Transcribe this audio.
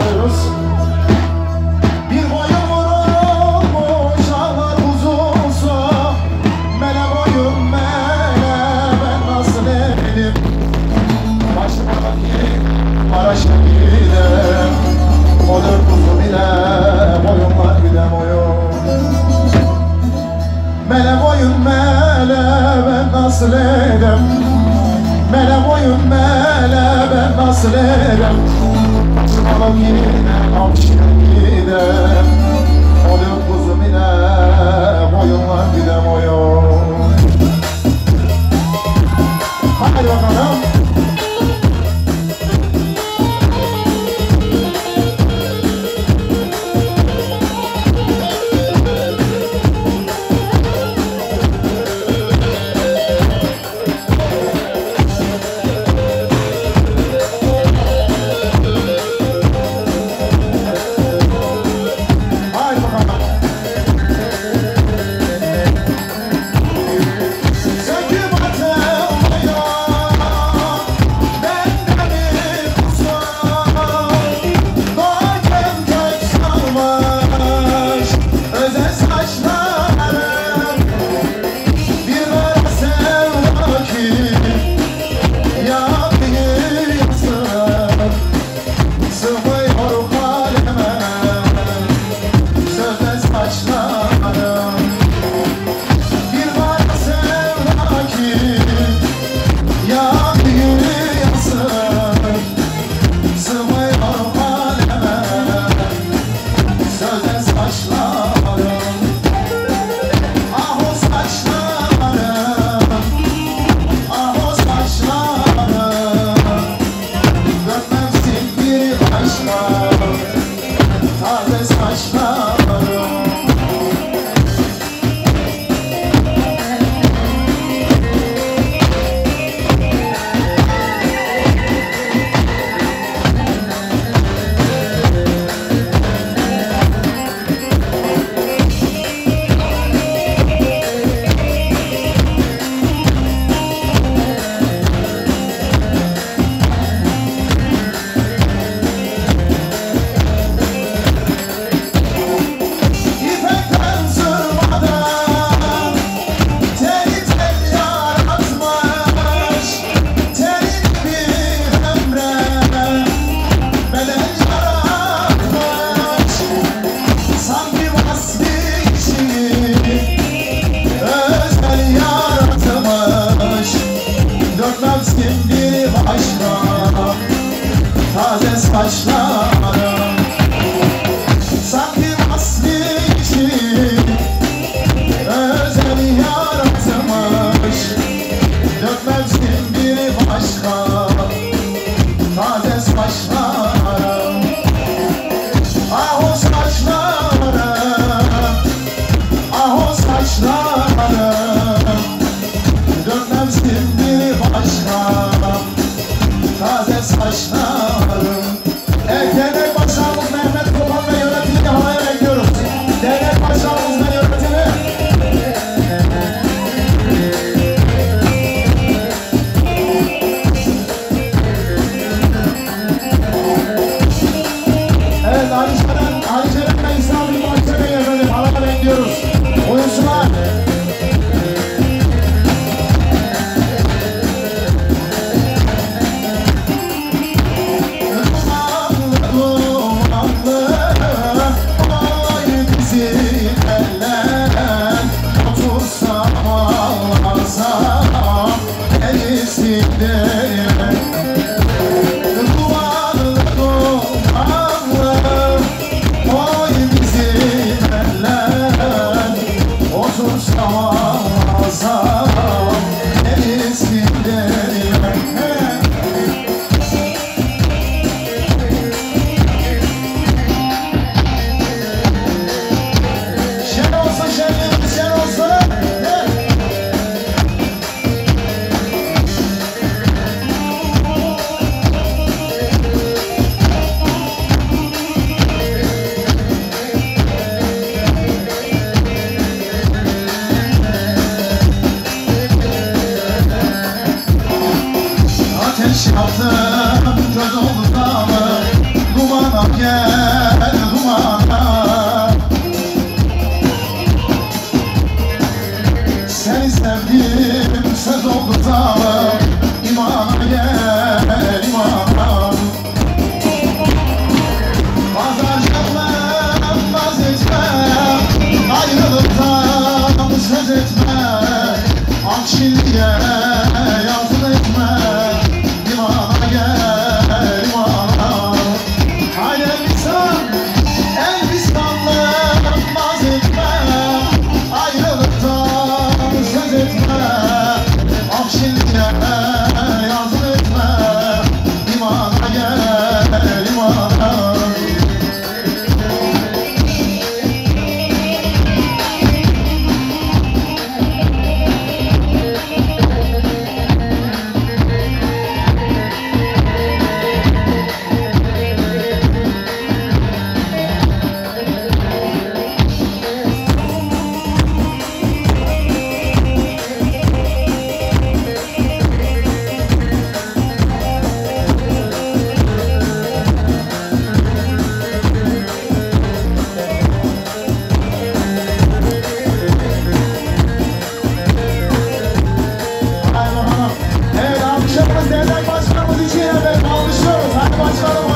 sarıyoruz. Bir boyun vurulmuş ağlar uzunsa Mele boyun mele ben nasıl evlenim Başıma bakayım Maraş'a O dört kuzu bile boyunlar bile boyun. Mele boyun mele ben nasıl edem Mele boyun mele ben nasıl edem again, I'll. 小子 so